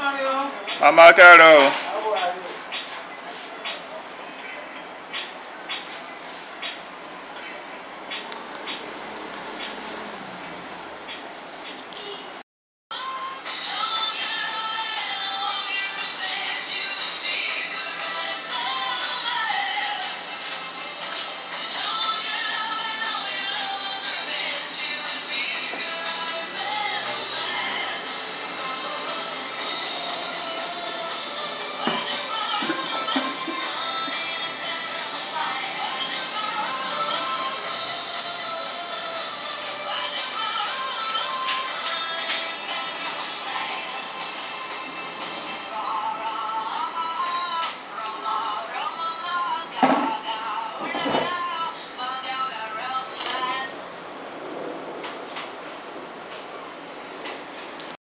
Mario. Mama Caro.